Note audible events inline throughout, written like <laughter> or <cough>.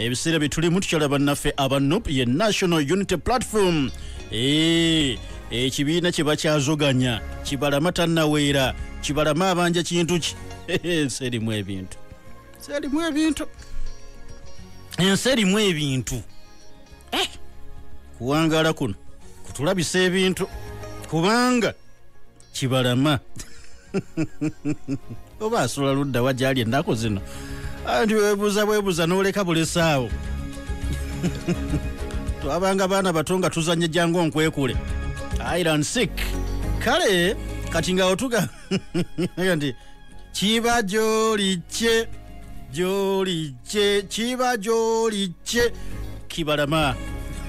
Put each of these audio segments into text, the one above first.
ebiseera byetulimu tukyala bannaffe abanup ye national unity platform. Ekibiina kye bakyazoganya kibalama tannaweera kibalama abanja kintu ki? Ensi erimu ebintu. Ensi erimu ebintu. Ensi erimu ebintu. Eh, kuwangaala kuno kutulabisa ebintu kubanga kibalama. <laughs> Oba asula ludda wa gyali ennaku zino anti webuuza bwebuuza n'oleka buli saawo <laughs> twabanga baana bato nga tuzanye jangu nkwekule iron sick. Kale kati nga otuga <laughs> nti kiba gyolikye gyolikye kiba gyolikye kibalama.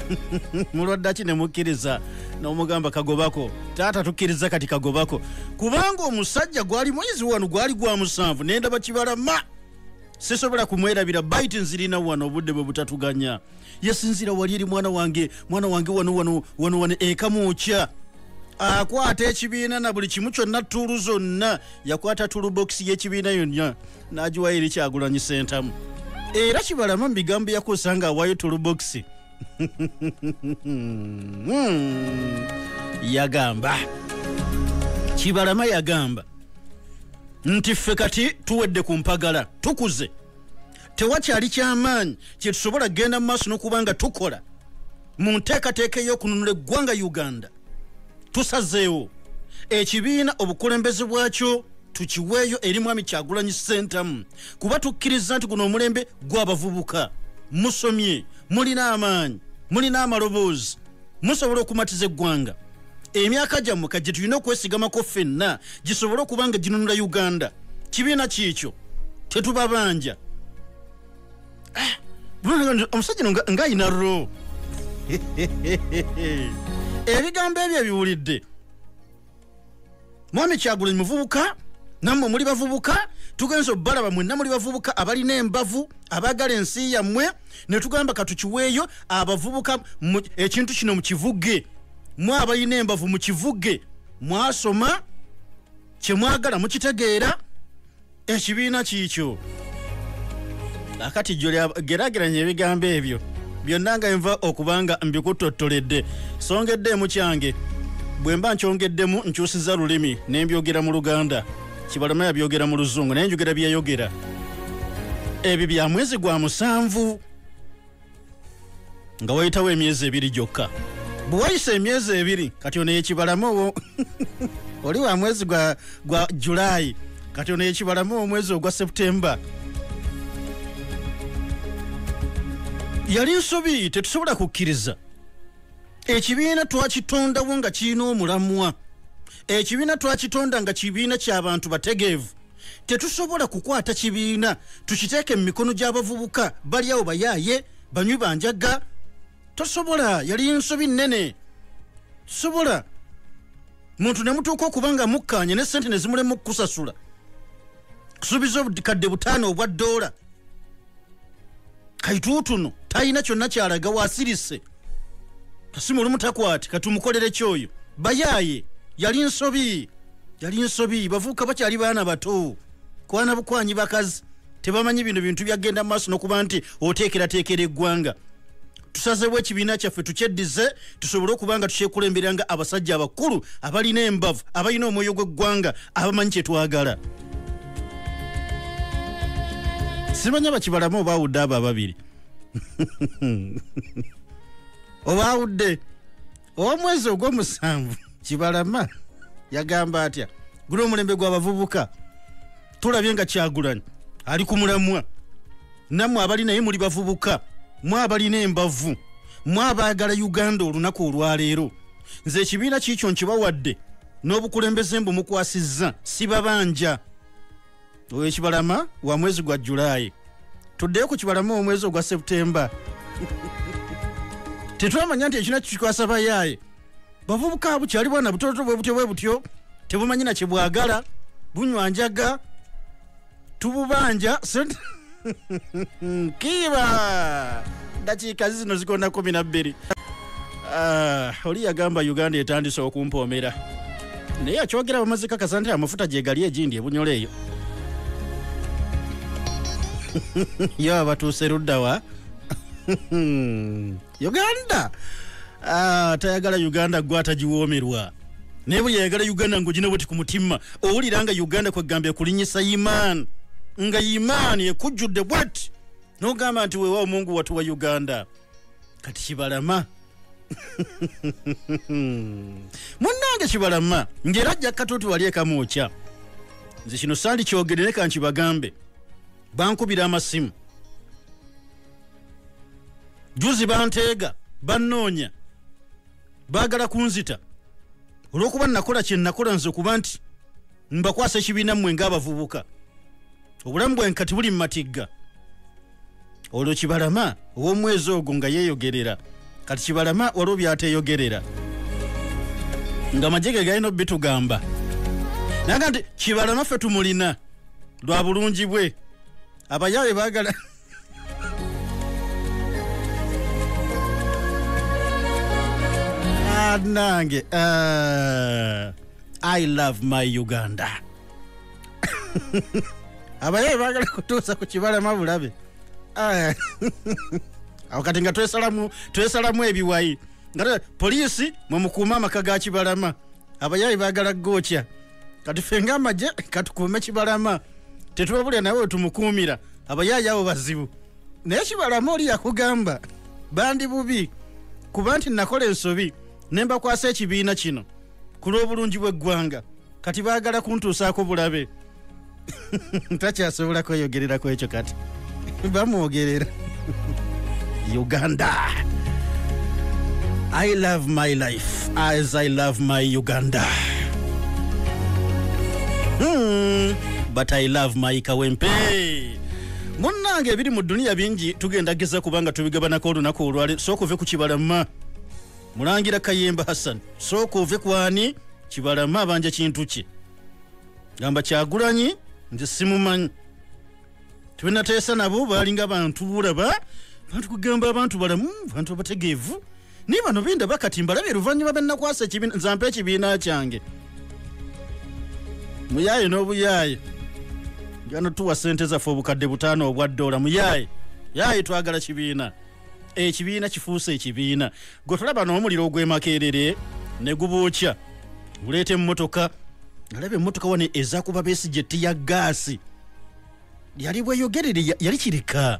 <laughs> Mulwaddaki ne mukkiriza? N'omugamba kagobako. Taata tukkiriza kati kagobako. Kubanga omusajja gwali mwezi wano gwali gwa musanvu nendaba kibalama sisobola kumwerabira baiti nzirina wano obudde bwe butatuganya. Yasinzira wali eri mwana wange mwana wange wano wano wano wano eka mukya akwata ekibiina na buli kimu kyonna tuulu zonna. Yakwata tulubokisi y'ekibiina yonna n'agiwayo eri kyagulanyi sentamu era kibalama mu bigambo yakuusa nga awaayo tulubokisi Hmm. yagamba. Kibalama yagamba. Nti ffe kati tuwedde ku mpagala tukuze tewakyali kyamaanyi kyetusobola kgenda mu maaso n'okuba nga tukola mu nteekateeka ey'okununula eggwanga uganda. Tusazeewo. Ekibiina obukulembeze bwakyo tukiweeyo eri mwami kyagulanyi sentamu kuba tukkiriza nti guno omulembe gw'abavubuka. Musomye mulina amaanyi mulina amaloboozi musobola okumatiza eggwanga. Emyaka gyammwe kajje tulina okwesigamako ffenna gisobole okuba nga ginunula uganda. Kibiina kiikyo tetubabanja omusajja no nga- ng'ayina ro <laughs> ebigambo ebyo ebiwulidde. Mwami kyagulanyi muvubuka nammwe muli bavubuka tugenza obbalaba mwenna muli bavubuka abalina embavu abaagala ensi yammwe ne tugamba katukiweeyo abavubuka ekintu kino mukivuge mwe abalina embavu mukivuge mwasoma kyemwagala mukitegeera ekibiina kiikyo akati geraageranya ebigambo ebyo byonna nga nva okubanga mbikutottoledde songeddemu kyange. Bwe mba nkyongeddemu nkyusiza lulimi ne mbyogera mu luganda. Kibalama yabyogera mu luzungu naye njogera byeyogera ebyo bya mwezi gwa musanvu nga wayitawo emyezi ebiri gyokka. Bwe wayisa emyezi ebiri kati ono yekibalama owo <laughs> oli wa mwezi gwa, julaayi kati ono yekibalama omwezi ogwa seputemba yali nsobi tetusobola kukkiriza. Ekibiina twakitondawo nga kirina omulamwa. Ekibiina twakitonda nga kibiina ky'abantu bategeevu. Tetusobola kukwata kibiina tukiteeke mu mikono gy'abavubuka bali awo bayaaye banywi banjaga. Tosobola yali nsobi nnene. Tosobola muntu ne mutuuka okuba nga mukkaanya ne sente ne zimulemu okukusasula. Kusuubiza obukadde butaano obwa ddoola kaituutuno talina kyonna kyalaga waasirise kasimu olumu takwati katumukolere kyoyo bayaaye yali nsobi yali nsobi bavubuka bakyali baana bato. Kwana bukwanyi bakazi tebamanyi bino bintu byagenda maaso nokuba nti oteekerateekera eggwanga. Tusazeewo ekibiina kyaffe tukyeddize tusobole okuba nga tukyekulemberera nga abasajja abakulu abalina embavu abalina omwoyo gw'eggwanga abamanyi kyetwagala simanya bakibalamu obaawudde abo ababiri? <laughs> Obaawudde ow'omwezi ogw'omusanvu kibalama yagamba atya guno omulembe gw'abavubuka. Tulabye nga kyagulanyi ali ku mulamwa. Nammwe abali naye muli bavubuka. Mwe abalina embavu mwe abaagala uganda olunaku olwaleero. Nze ekibiina kiikyo nkibawadde n'obukulembeze mbu mukwasizza sibabanja oyo ekibalama wa mwezi gwa julaayi tuddeyo ku kibalama omwezi ogwa seputemba <laughs> tetwamanya nti ekina kikwasa bayaaye bavubuka bukyali bwana butototo bwe butyo bwe butyo tebumanyi na kyebwagala bunywa njaga tububanja <laughs> kiiba dakiika zino zikonda kumi nabbiri Ah, oli yagamba uganda etandise okumpoomera. Naye akyogera bamaze kakasa nti amafuta gyegali egindi ebunyola eyo yo abatuuse luddawa. Uganda. Ah, tayagala uganda gwe atagiwoomerwa. Naye bwe yayagala uganda ng'ogina bweti ku mutima owulira nga uganda kwegamba ekulinyisa imaani nga imaani ekujjudde bweti n'ogamba nti weewa omungu watu wa uganda kati kibalama. Munnange kibalama ng'era ajja katuuti wali ekamwokya nze kino sandi kyogere ne kankibagambe bankubira amasimu. Juzi banteega bannoonya baagala kunzita. Olw'okuba nakola kye nakola nze okuba nti mbakwasa ekibiina mmwe ng'abavubuka. Obulamu bwange kati buli mumatigga olwo kibalama ow'omwezi ogwo nga yeeyogerera. Kati kibalama waliwo byateeyogerera. Nga amagye galina obitugamba naga nti kibalama ffe tumulina. Lwa bulungi bwe abayaabe baagala nange i love my uganda. <laughs> Abayaye bagala <laughs> kutuusa ku kibalama bulabe awo kati nga twesalamu ebiwayi nga poliisi mwemukuuma amaka ga kibalama abayayi bagala gookya kati ffe ngaamagye katukuume kibalama tetubabulya nawe wetumukuumira abayayi abo bazibu. Naye kibalama oli yakugamba bandi bubi. Kuba nti nakola ensobi ne mbakwasa ekibiina kino ku lw'obulungi bw'eggwanga. Kati baagala kuntuusaako bulabe. <laughs> Takyasobola kweyogererako ekyo kati. <laughs> Bamwogerera. <laughs> Uganda. I love my life as i love my uganda. Hmm, but i love my kawempe. Munnange ebiri mu duniya bingi tugenda geza kubanga tubigabanako olunaku olwale sooka ove ku kibalama. Mulangira kayemba hassan sooka ove kwani kibalama abanja kintu kye gamba kyagulanyi nze simumanyi. Tebenateesa nabo balinga bantu bulaba bantu kugamba abantu balamu bantu abategeevu. Naye bano bendaba kati mbalabe oluvannyuma benakwasa nzampa ekibiina kyange. Muyaye n'obuyaye gano tuwa sente zaffe obukadde butaano obwa ddoola muyaye yaye twagala kibiina. Ekibiina kifuuse ekibiina. Gwe tolaba n'omuliro ogwemakerere ne gubuukya. Guleeta emmotoka. Alaba emmotoka wane ezakuba besigyetti ya gaasi yali bweyogerere ya- yali kirika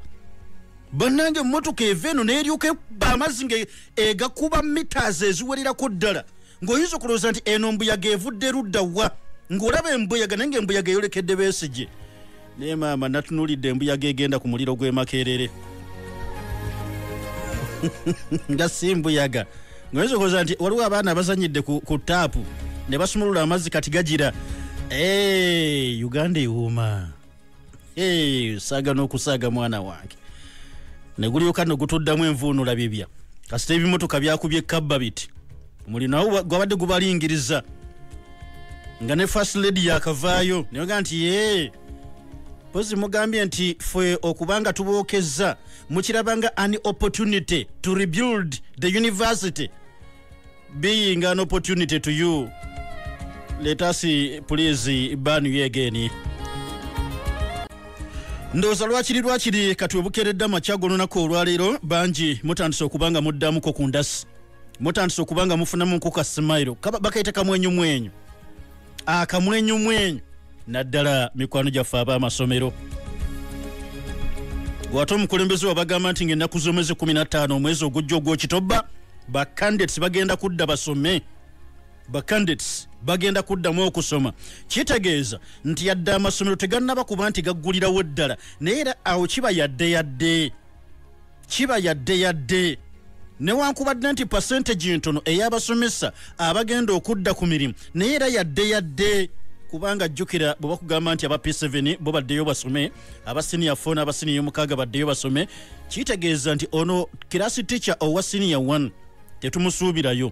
bannange emmotoka eva eno neeryuka ebba amazzi nga egakuba mitas eziwererako ddala. Ng'oyinza okulowooza nti eno mbuyaga evudde ludda wa? Ng'olaba embuyaga naye ngaembuyaga eyolekedde beesige naye maama natunulidde embuyaga egenda ku muliro gw'emakerere <laughs> nga si mbuyaga. Ng'oyinza okulowooza nti waliwo abaana abazanyidde ku, taapu ne basumulula amazzi kati gagira Hey, uganda ewuuma Hey, saaga n'okusaaga mwana wange. Negulyoka negutuddamu envuunula bibya kasita ebimotoka byakubye ekabba biti. Omulinawo gwabadde gubalingiriza. Nga ne fast lady yakavaayo neyoga nti ye pozi mugambye nti ffe okubanga tubookezza mukirabanga an opportunity to rebuild the university. Being an opportunity to you. Let us please ban you again. Ndowooza lwakiri lwakiri kati webukeredde amakya olunaku olwaleero bangi mutandise okuba nga muddamuko ku ndasi. Mutandise okuba nga mufunamuko ka simairo bakaita kamwenyumwenyu. Akamwenyumwenyu naddala mikwano gyaffe ab'amasomero gwate omukulembeze wabagamba nti ngaennaku z'omwezi 15 omwezi ogujja ogwokitoba bacandidates bagenda kudda basome. Bacandidates bagenda kuddamu okusoma. Kitegeeza nti yadde amasomero tegannaba kuba nti gaggulirawo ddala naye era awo kiba yadde yadde. Kiba yadde yadde. Newankubadde nti pasentage ntono ey'abasomesa abagenda okudda ku mirimu naye era yadde yadde kubanga jjukira bwe bakugamba nti aba p7 bo baddeyo basome aba senior 4 n'aba senior mukaaga baddeyo basome kitegeeza nti ono kirasi teacher owa senior 1 tetumusuubirayo.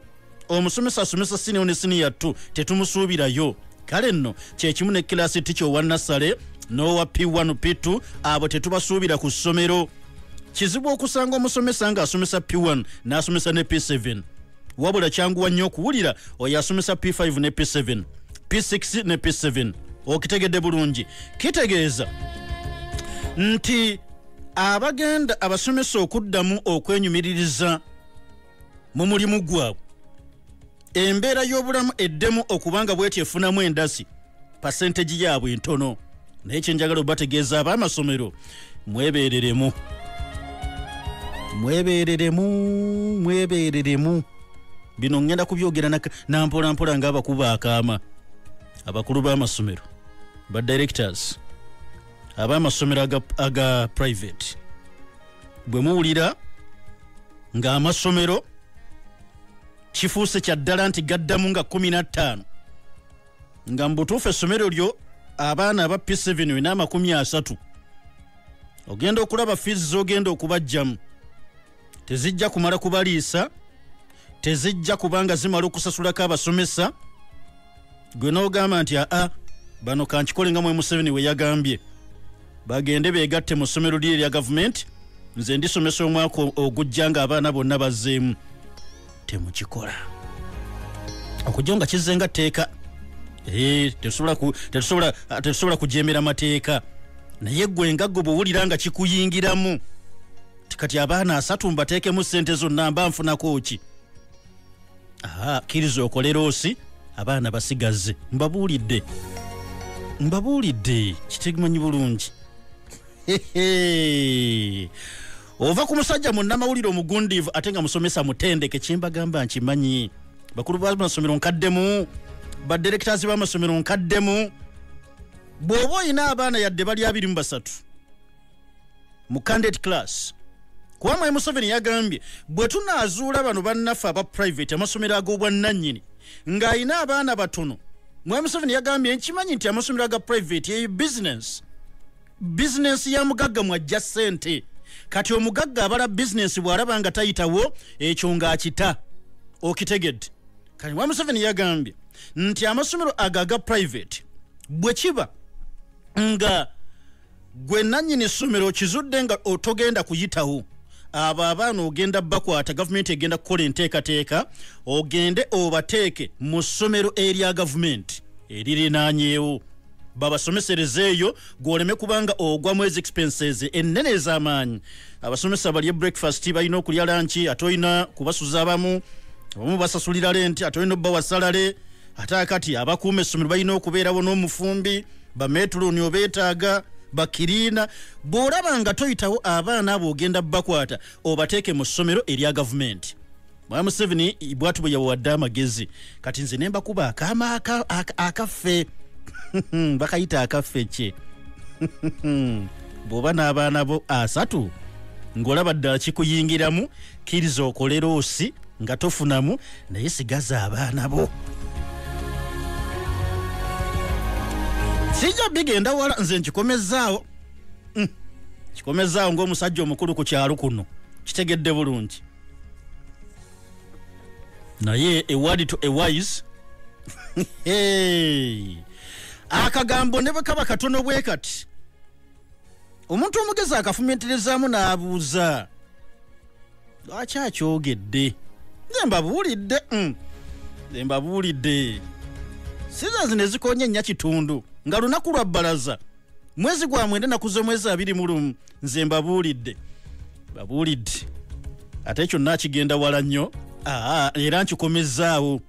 Omusomesa asomesa senior ne senior 2 tetumusuubirayo. Kale nno kyekimu ne kirasi teacher owa nasale n'owa p1 p2 abo tetubasuubira ku ssomero. Kizibu okusanga omusomesa ng'asomesa p1 n'asomesa ne p7 wabula kyanguwa nnyo okuwulira oyo asomesa p5 ne p7 p6 ne p7 okitegedde bulungi. Kitegeeza nti abagenda abasomesa okuddamu okwenyumiririza mu mulimu gwabwe embeera y'obulamu eddemu okubanga bweti efunamu endasi pasentegi yaabwe ntono. Naye kyenjagala obategeeza ab'amasomero mwebeereremu. Mwebeereremu mwebeereremu. Bino ngenda kubyogera nampolampola ngaabakuba akaama abakulu b'amasomero ba directors ab'amasomero aga, private bwe muwulira ng'amasomero kifuuse kya ddala nti gaddamu nga 15 nga mu butuufu essomero lyo abaana aba p7 wina amakumi asatu ogenda okulaba fiizi z'ogenda okubajjamu tezijja kumala kubaliisa tezijja kubanga zimala okusasulako abasomesa gwe n'ogamba nti aa bano kankikole nga mwemu 7 we yagambye. Bagende beegatte mu ssomero liri erya gavumenti nze ndisomesa omwaka ogujja nga abaana bonna bazzeemu. Temukikola. Okujja nga kizze nga tteeka. Tetusobola ku- tetusobola tetusobola kujemera mateeka. Naye gwe nga gwe bwewulira nga kikuyingiramu. Ti kati abaana asatu mbateekemu sente zonna mba nfunako ki? Aha kkiriza okolera osi abaana basigaze mbabuulidde. Mbabuulidde kitegemanyi bulungi. Ova ku musajja munnamawulire omugundiivu ate nga musomesa mutendeke kyembagamba nkimanyi bakulu bamasomero nkaddemu badirekitazi b'amasomero nkaddemu. Bw'oba oyina abaana yadde bali 23 mu candidate class kuba mwai museveni yagambye bwe tunaazuula bano bannaffe aba private amasomero ag'obwannannyini ng'ayina abaana batono. Mwai museveni yagambye nkimanyi nti amasomero aga private yeyo business. Bizinensi ya mugagga mwajja ssente. Kati omugagga abala bizinensi bw'alaba nga tayitawo ekyo ng'akita. Okitegedde. Kati wa museveni yagambye nti amasomero ago aga private bwe kiba nga gwe nannyini ssomero okizudde nga otogenda kuyitawo abo abaana ogenda bakwata gavumenti egenda kukola enteekateeka ogende obateeke mu ssomero erya gavumenti eririnaanyeewo babasomesereza eyo gwoleme kubanga ogwa mu expenses ennene ez'amaanyi. Abasomesa balye breakfast balina okulya lanki ate olina kubasuza abamu. Abamu basasulira lenti ate olina obba wasalale ate akati abakuuma essomero balina okubeerawo n'omufumbi bametroni obeetaaga bakiriina bw'olaba nga toyitawo abaana abo ogenda bakwata obateeke mu ssomero erya gavumenti. Mwaya museveni bwatu bwe yawadde amagezi kati nze ne mbakuba akaama aka- aka- akaffe. <laughs> Bakayita akaffe kye. <laughs> Bw'oba n'abaana bo asatu ng'olaba ddala kikuyingiramu kkiriza okolera osi nga tofunamu naye sigaza abaana bo sijja bigenda wala nze nkikomezaawo. Mm. kikomezaawo ng'omusajja omukulu ku kyalo kuno. Kitegedde bulungi. Naye ewadi to ewise? <laughs> Hey. akagambo ne bwe kaba katono bwe kati. Omuntu omugezi akafumiitirizaamu n'abuuza lwaki akyogedde? Nze mbabuulidde. Mm. nze mbabuulidde. Siza zino ezikonya ennya kitundu nga lunaku lwa bbalaza. Mwezi gwa mwenda nakuze mwezi abiri mu lumu. Nze mbabuulidde. Babuulidde. Ate ekyo nakigenda wala nnyo. Aa era nkikomezaawo.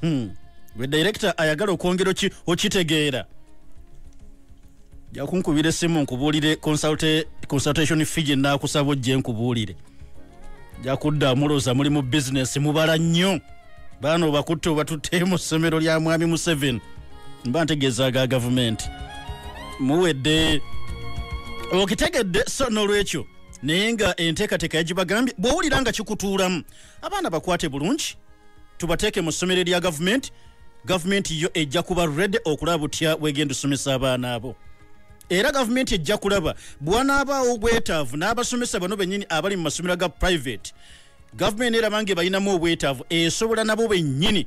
Hmm. gwe director ayagala okwongera oki- okitegeera. Jakunkubira essimu nkubuulire consulta- consultation fee gye naakusaba ojje nkubuulire. Jakuddamu looza muli mu bizinesi mubala nnyo. Baana obakutte obatutte mu ssomero lya mwami museveni mba ntegeeza aga gavumenti muwedde okitegedde so n'olwekyo naye nga enteekateeka yagibagambye bw'owulira nga kikutuulamu abaana bakwate bulungi tubateeke mu ssomero erya gavumenti gavumenti yo ejja kuba redi okulaba butya bwegenda osomesa abaana abo. Era gavumenti ejja kulaba bwanaabaawo obwetaavu n'abasomesa bano bennyini abali mu masomero ga private gavumenti eraba nga balinamu obwetaavu esobola nabo bennyini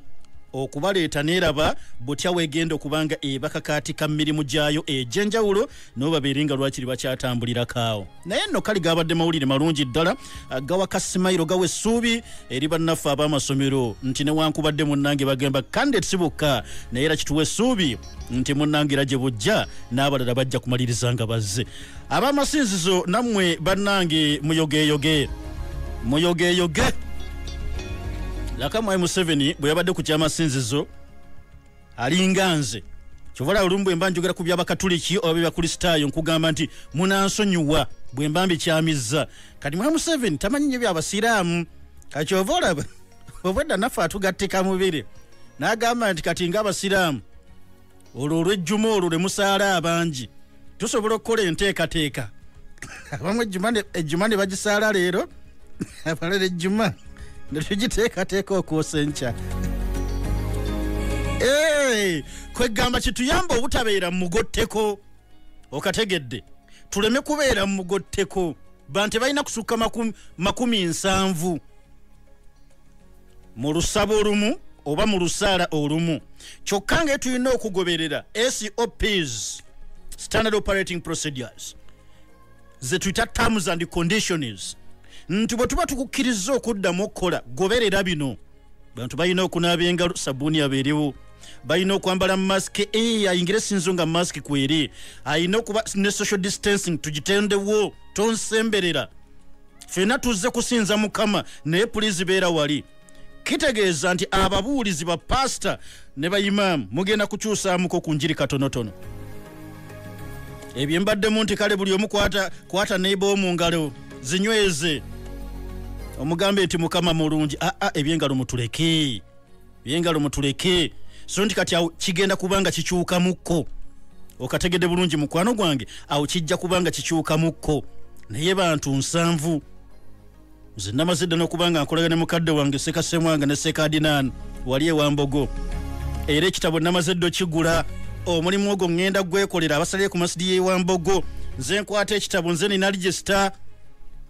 okubaleeta neeraba butya weegenda okubanga ebakakaatika mirimu gyayo egyenjawulo nabo babeere nga lwakiri bakyatambulirako naye nno kali gabadde mawulire malungi ddala gawa kasimayiro gawa essuubi eri bannaffe ab'amasomero nti newankubadde munnange bagamba kandetsi bokka naye era kituwa essuubi nti munnange era gye bujja n'abalala bajja kumaliriza nga bazze. Ab'amasinzizo nammwe bannange muyogeeyoge muyogeeyoge lakamwai museveni bwe yabadde ku kyamasinzizo alinga nze. Kyovala olumu bwe mba njogera ku byabakatuliki oba byabakristaayo nkugamba nti munansonyiwa bwe mba mbikyamizza kati mwai museveni tamanyi nyo byabasiraamu kakyova olaba <laughs> obwedda naffe atugatteka mubiri. N'agamba nti kati ngaabasiraamu olwo olwejjuma olwo lwe musaala abangi tusobola okukola enteekateeka. <laughs> Abamu ejjuma ne bagisaala leero? <laughs> Abalala ejjuma netugiteekateeka okwosa enkya kwegamba kituyamba obutabeera mumugotteko okategedde tuleme kubeera mumugotteko bantu balina kusukka makumi nsanvu. Mu lusaba olumu oba mu lusaala olumu kyokka nga tulina okugoberera sops standard operating procedures zetuyita terms and conditions nti bwe tuba tukukkiriza okuddamu okukola goberera bino. Bantu balina okunaaba engalo sabuuni abeerewo balina okwambala masiki ayingire sinzo nga masiki kweri ayina okuba ne social distancing tugitendewo tonsemberera. Fena tuzze kusinza mukama naye pulizi beera wali. Kitegeeza nti ababuulizi bapasita ne baimaamu mugenda kukyusaamuko ku njiri katonotono. Ebyo mbaddemu nti kale buli omu kwata neiba omu ngalo zinyweze omugambe nti mukama mulungi aa ebyengalo mutuleke ebyengalo mutuleke. So nti kati awo kigenda kubanga kikyukamukko okategedde bulungi mukwano gwange awo kijja kubanga kikyukamukko naye bantu nsanvu. Nze namaze dda n'okubanga nkolaga ne mukadde wange sekasemwanga ne sekadinaan wali ewambogo era ekitabo namaze dda okigula omulimu ogwo ŋŋenda gwekolera abasalire ku masidi y'ewambogo nze nkwata ekitabo nze nina regisita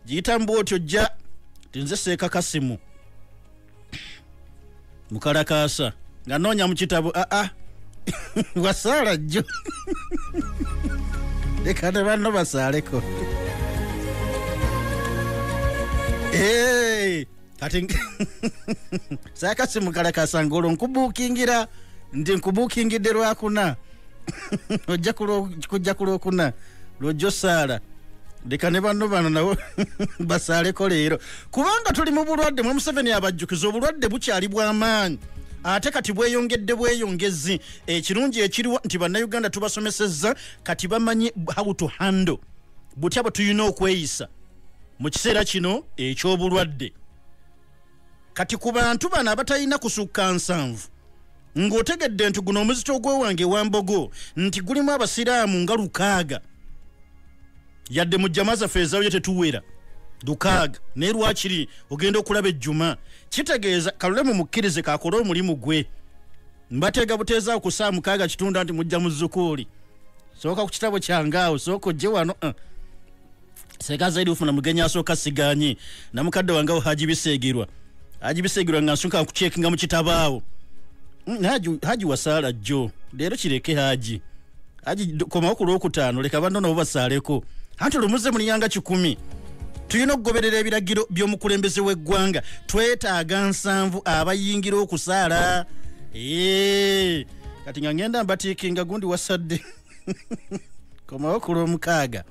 giyita mbwotyo jja tinze seeka kasimu mukalakaasa. Nga noonya mu kitabo aa <laughs> wasaala jjo. <laughs> Leka ne banno basaaleko. Kati <laughs> saakasimu kalakasa ngaolwo nkubuukingira nti nkubuukingidde lwakuna. Ojja kujja ku lwokuna. Lwojja osaala leka ne banno bano nabo <laughs> basaaleko leero. Kubanga tuli mu bulwadde mwe museveni abajjukiza obulwadde bukyali bw'amaanyi. Ate kati bweyongedde bweyongezi ekirungi ekiriwo nti bannayuganda tubasomesezza kati bamanyi how to handle. Butya bwe tulina okweyisa. Mu kiseera kino ekyobulwadde kati ku bantu bano abatalina kusukka nsanvu ng'otegedde nti guno omuzito ogwewange wambogo nti gulimu abasiraamu nga lukaaga yadde mu jjama zaffe ezabyo tetuwera lukaaga naye lwakiri ogenda okulaba ejjuma kitegeeza kalule mu mukkirize kakole omulimu gwe. Mbateega buteeza okusaa mukaaga kitunda nti mujja mu zukuuli sooka ku kitabo kyangaawo sooka ojje wano uh. seeka zaidi ufuna mugenyi asooka siganye namukadde wange awo haji biseegirwa haji biseegirwa nga nsooka kucekinga mu kitabo awo. Mm, haji wasaala jjo. Leero kireke haji haji komawo ku lwokutaano leka banno nabo basaaleko anti olumuze muliyanga kikumi tulina okugoberera ebiragiro by'omukulembeze w'eggwanga. Twetaaga nsanvu abayingira okusaala kati nga ngenda mbatiikinga gundi wasadde <laughs> komawo ku lwomukaaga.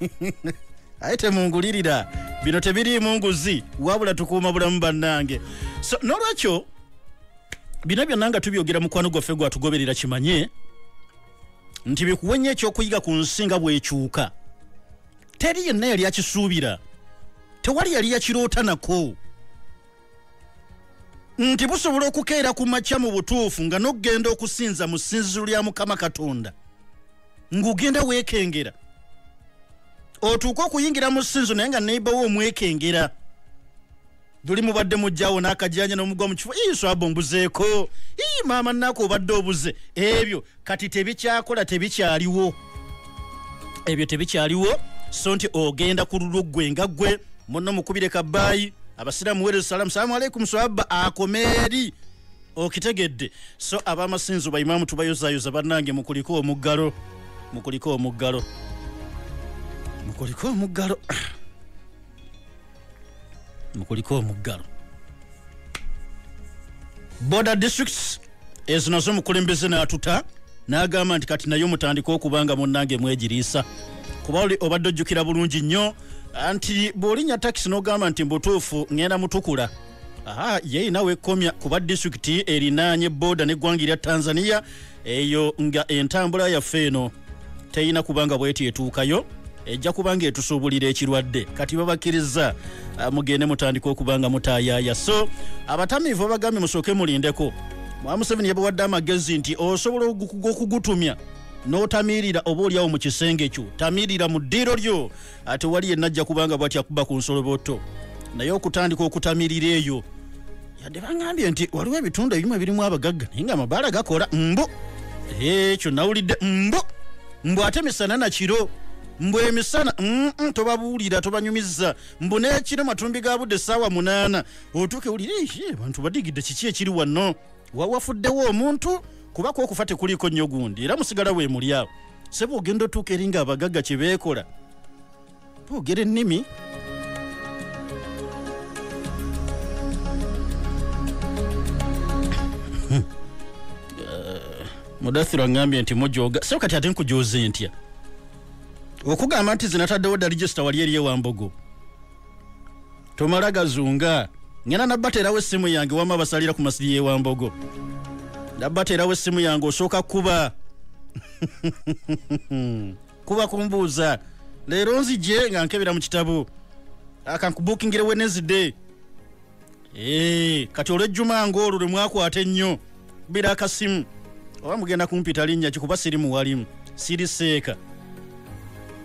<laughs> Aye temungulirira. Bino tebiriimu nguzi wabula tukuuma bulamu bannange. So n'olwekyo bino byonna nga tubyogera mukwano gwaffe gwatugoberera kimanye nti bikuwe nnyo ekyokuyiga ku nsi nga bwekyuka teri yenna yali akisuubira. Tewali yali yakiroota nako. Nti busobola okukeera ku makya mu butuufu nga nogenda okusinza mu ssinzizo lya mukama katonda. Ng'ogenda weekengera. Otuuke okuyingira mu ssinzo naye nga neibawo omwekengera. Luli mubadde mujjawo n'akajanja n'omugwa mu kifo ii swaba ombuzeeko ii maama nnaku obadde obuze. Ebyo kati tebikyakola tebikyaliwo. Ebyo tebikyaliwo so nti ogenda ku lulwo ggwe nga ggwe munno mukubire kabbaayi abasiraamu weerezo salamu salaamu aleikum swaba akomeeri. Okitegedde. So abamasinzo baimaamu tubayozayoza bannange mukuliko omuggalo mukuliko omuggalo mukuliko omuggalo <coughs> mukuliko omuggalo. Border districts ezo nazo mukulembeze n'atuta n'agamba nti kati nayo mutandika okubanga munnange mwegiriisa kuba obadde ojjukira bulungi nnyo. Nti bw'olinnya takisi n'ogamba nti mbutuufu ŋŋenda mutukula. Aha ye nawe ekkomya kuba disitulikiti erinaanye booda n'eggwanga erya tanzania. Eyo nga entambula yaffe eno teyina kubanga bweti etuukayo ejja kubanga etusuubulira ekirwadde. Kati babakkiriza ah, mugende mutandika okubanga mutayaaya so abatamiivu babagambye musooke mulindeko. Mwa museveni yabawadde amagezi nti osobola okugutumya n'otamiirira oba oliawo mu kisenge kyo tamiirira mu ddiiro lyo ate wali yenna ajja kubanga bwatya kuba ku nsoloboto naye okutandika okutamirira eyo yadde baŋambye nti waliwo ebitundu ebimu ebirimu abagagga naye nga amabaala gakola mbu ekyo nawulidde mbu mbu ate misana nakiro mbu emisana mm, mm, tobabuulira tobanyumiza mbu nekiro matumbi ga budde essaawa munaana. Otuuke wulire "Iye, abantu badigidde kiki ekiri wano? Wawafuddewo omuntu kuba kwokufa tekuliiko nnyo gundi. Era musigala we muli awo sebe ogenda otuuka eri nga abagagga kye beekola boogera ennimi mudathiro aŋambye nti mujoga so kati ate nkujoze ntya? Okugamba nti zinataddewo dda regisita wali eri ewambogo tomala gazunga. Ngenda nabbateerawo essimu yange wama basalira ku masiri y'ewambogo nabbateerawo essimu yange osooka kuba kuba kumbuuza leero nzije nga nkebera mu kitabo. Akankubukingire wednesday. Ee kati olwejjuma ngaolwo lwe mwakwata ennyo bira akasimu oba mugenda kumpita linnya kikuba siri muwalimu siri seeka.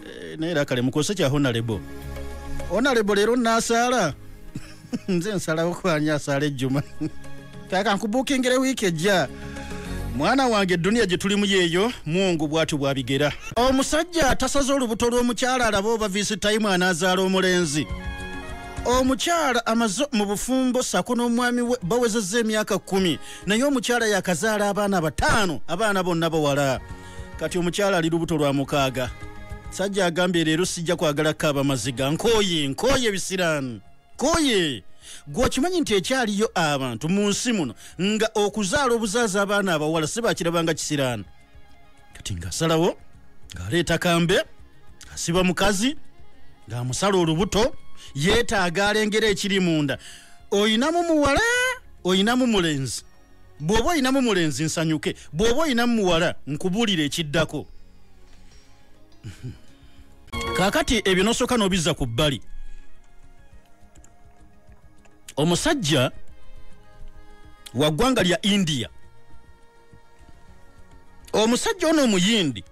Eh, naye era kale mukose kya honalebo honalebo leero nasaala <laughs> nze nsalawo kwanya asaala ejjuma <laughs> kaka nkubukingire wiiki ejja. Mwana wange eduniya gye tulimu yeeyo mwongo bwati bwabigera. Omusajja tasaze olubuto lw'omukyala alaba oba viisi tayimu anaazaala omulenzi. Omukyala amaze mu bufumbo sako n'omwami we bawezezza emyaka kumi naye omukyala yakazaala abaana bataano abaana bonna bawala. Kati omukyala ali lubuto lwa mukaaga. Sajja agambye leero sijja kwagala kaaba maziga. Nkooye nkooye bisiraani kooye gweokimanyi nti ekyaliyo abantu mu nsi muno nga okuzaala obuzaazi abaana abawala si bakirabanga kisiraani kati ng'asalawo ng'aleeta kambe asiba mukazi ng'amusala olubuto yeetaaga alengera ekiri munda. Oyinamu muwala oyinamu mulenzi. Bw'oba oyinamu mulenzi nsanyuke bw'oba oyinamu muwala nkubuulira ekiddako. Kaakati ebyo nosooka n'obizza ku bbali omusajja wa ggwanga lya india. Omusajja ono omuyindi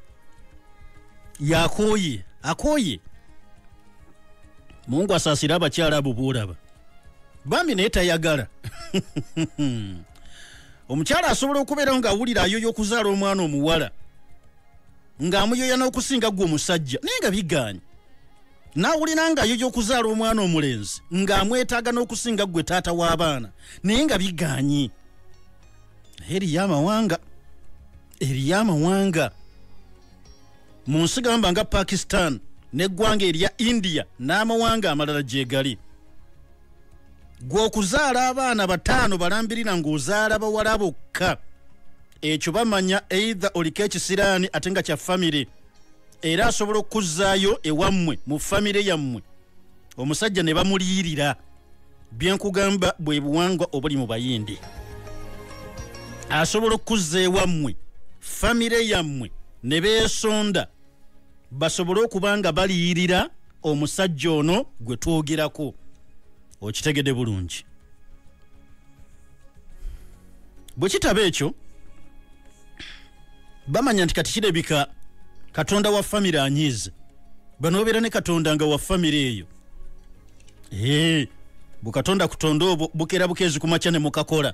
yakooye akooye. Mungu asaasire abakyala abo boolaba bambi naye tayagala. <laughs> Omukyala asobola okubeerawo ng'awulira ayoya okuzaala omwana omuwala ng'amuyoya n'okusinga ggwe omusajja naye nga biganye naawulira ng'ayoya okuzaala omwana omulenzi ng'amwetaaga n'okusinga ggwe taata w'abaana naye nga biganye. Naye eriyo amawanga eriyo amawanga mu nsi gamba nga pakistan n'eggwanga erya india n'amawanga amalala gyegali gwe okuzaala abaana bataano balambirira ng'ozaala bawala bokka. Ekyo bamanya eitha oliko ekisiraani ate nga kya famire era asobola okukuzzaayo ewammwe mu famire yammwe. Omusajja ne bamuliyirira byenkugamba bwe buwangwa obuli mu bayindi. Asobola okukuzza ewammwe famire yammwe ne beesonda. Basobole okuba nga baliyirira omusajja ono gwe twogerako. Okitegedde bulungi. Bwe kitaba ekyo bamanya nti kati kirabika katonda wa famire anyiize bano obeera ne katonda nga wa famire eyo. Ee bukatonda kutonda obwo bukeera bukeezi ku makya ne mukakola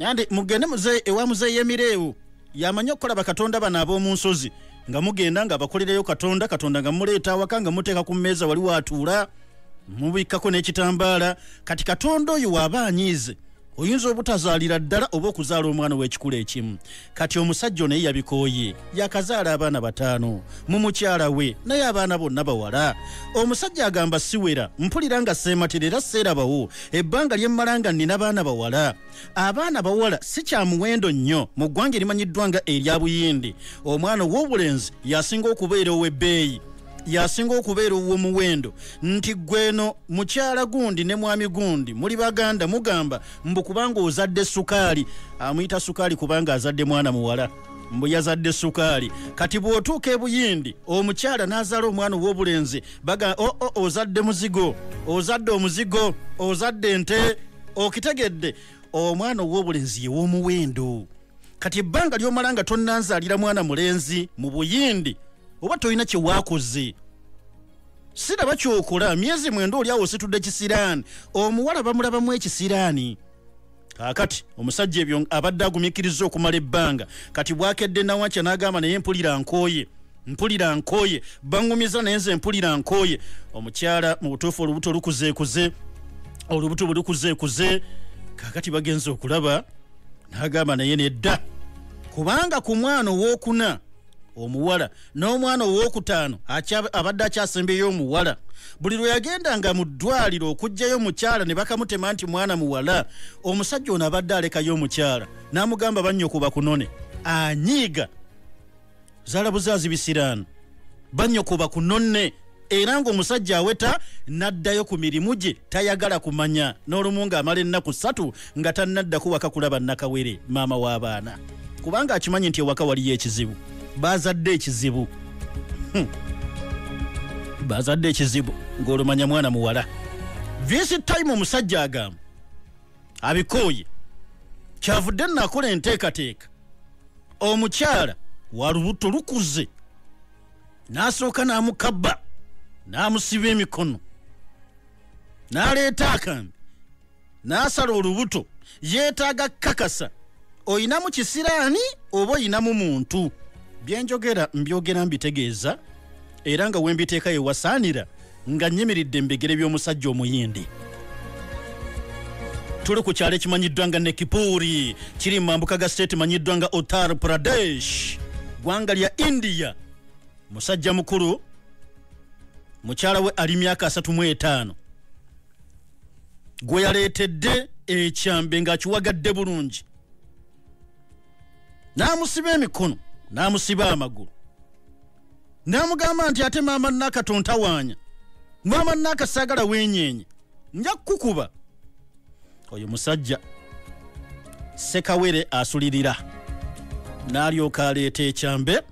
andi mugende ewa muzeeyo emireewo yamanyi okukola bakatonda bano ab'omu nsozi nga mugenda nga bakolereyo katonda katonda nga muleeta awaka nga muteeka ku mmeeza wali waatuula mubikkako n'ekitambaala. Kati katonda oyo waaba anyiize oyinza obutazaalira ddala oba okuzaala omwana w'ekikula ekimu. Kati omusajja ono ye yabikooye yakazaala abaana bataano mu mukyala we naye abaana bonna bawala. Omusajja agamba siwera mpulira nga seematera era seerabawo ebbanga lyemmala nga nnina baana bawala. Abaana bawala si kya muwendo nnyo mu ggwanga erimanyiddwa nga erya buyindi. Omwana ow'obulenzi yasinga okubeera ow'ebbeeyi yasinga okubeera ow'omuwendo nti gweno mukyala gundi ne mwami gundi muli baganda mugamba mbu kubanga ozadde sukaali amuyita sukaali kubanga azadde mwana muwala mbu yazadde sukaali. Kati bw'otuuka ebuyindi omukyala n'azaala omwana ow'obulenzi baga o o ozadde muzigo ozadde omuzigo ozadde ente okitegedde omwana ow'obulenzi yew'omuwendo kati ebbanga ly'omala nga tonnanzaalira mwana mulenzi mu buyindi oba tolina kyewaakoze siraba kyokola myezi mwenda oliawo ositudde kisiraani omuwala bamulabamu ekisiraani kaakati omusajja ebyo abadde agumiikiriza okumala ebbanga kati bwakedde nawakya n'agamba naye mpulira nkooye mpulira nkooye baŋŋumiza naye nze mpulira nkooye. Omukyala mu butuufu olubuto lukuzeekuze olubuto bwe lukuzeekuze kaakati bagenze okulaba n'agamba naye nedda. Kubanga ku mwana owokuna omuwala. N'omwana owokutaano abadde akyasembeyo omuwala. Buli lwe yagendanga mu ddwaliro okugjayo omukyala ne bakamutema nti mwana muwala omusajja ono abadde alekayo omukyala n'amugamba bannyokuba kunone. Anyiiga. Zaala buzaazi bisiraano bannyokuba kunonne. Era ng'omusajja aweta n'addayo ku mirimu gye tayagala kumanya. N'olumu ng'amala ennaku ssatu nga tannaddako waka kulaba nakawere maama w'abaana kubanga akimanyi nti ewaka waliyo ekizibu bazadde ekizibu. Hmm. bazadde ekizibu ng'olumanya mwana muwala. Visi time omusajja agamba abikooye kyavudde nakola enteekateeka. Omukyala wa lubuto lukuze n'asooka n'amukabba n'amusiba emikono n'aleeta akambi n'asala olubuto yeetaaga kakasa oyinamu kisiraani oba oyinamu muntu byenjogera mbyogera mbitegeeza era nga wembiteeka yewasaanira nga nyimiridde embigere by'omusajja omuyindi. Tuli ku kyalo ekimanyiddwa nga nekipuuri kiri mu mambuka ga state manyiddwa nga uttar pradesh ggwanga lya india. Musajja mukulu mukyala we ali myaka 35 gwe yaleetedde ekyambe ng'akiwagadde bulungi. N'amusiba emikono n'amusiba amagulu. N'amugamba nti ate maama nnaaka tontawaanya. Maama nnaaka saagala weenyeenye nja kukuba. Oyo musajja sekawere asulirira. N'alyoka aleeta ekyambe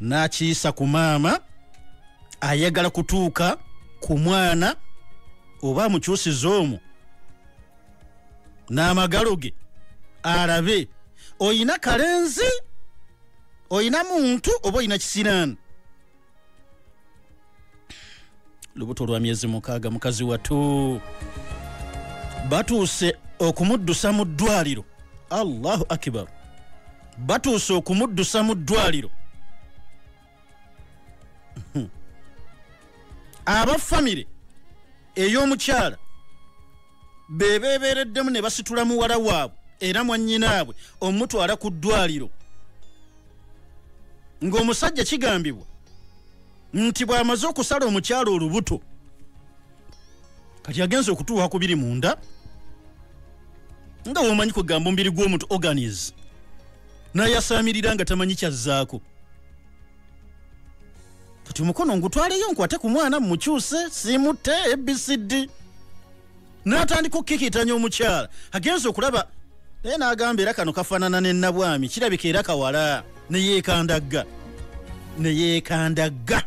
n'akiyisa ku maama ayagala kutuuka ku mwana oba amukyusiza omwo n'amagalo ge alabe oyina kalenzi oyina muntu oba oyina kisiraani lubuto lwa myezi mukaaga mukazi watu batuuse okumuddusa mu ddwaliro. Allahu akibaru batuuse okumuddusa mu ddwaliro. <laughs> Abafamire ey'omukyala be beebeereddemu ne basitula muwala waabwe era mwannyinaabwe omutwala ku ddwaliro ng'omusajja kigambibwa nti bw'amaze okusala omukyala olubuto kati agenza okutuuka ku biri munda nga womanyi kugamba omubiri gw'omuntu organis n'ayasaamirira nga tamanyi kyazzaako. Kati omukono ngutwaleyo nkwate ku mwana mmukyuse simutte abcd n'atandika okukikitanya omukyala agenza okulaba naye n'agamba era kano kafaanana ne nabwami kirabika era kawala neyeekandagga neyeekandagga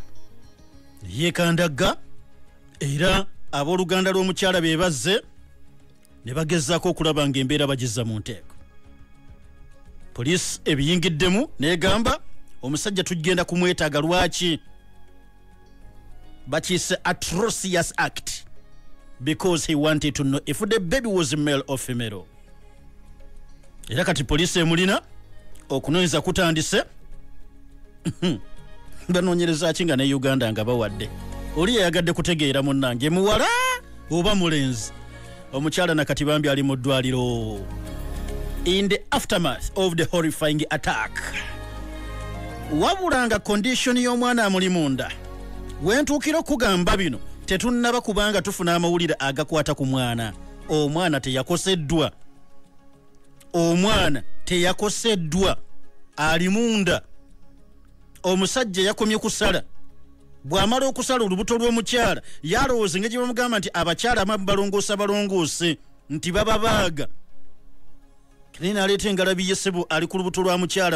neyeekandagga era abooluganda lw'omukyala be bazze ne bagezaako okulaba ng'embeera bagizza mu nteeko. Poliisi ebiyingiddemu negamba omusajja tugenda kumwetaaga lwaki bakiyise atrocious act because he wanted to know if the baby was male or female. Era kati poliisi emulina okunoonyeza kutandise? <laughs> Banoonyereza ki nga ne uganda nga bawadde? Oli yayagadde kutegeera munnange muwala oba mulenzi? Omukyala nakati bambi ali mu ddwaliro. In the aftermath of the horrifying attack. Wabula nga kondishoni y'omwana amuli munda wentuukira okugamba bino tetunnaba kubanga tufuna amawulire agakwata ku mwana. Omwana teyakoseddwa omwana teyakoseddwa ali munda. Omusajja yakomye kusala bw'amala okusala olubuto lw'omukyala yalowooza engeri gye bamugamba nti abakyala amabi balongoosa balongoose nti bababaaga. Naye naleeta engalabi yesebo ali ku lubuto lwa mukyala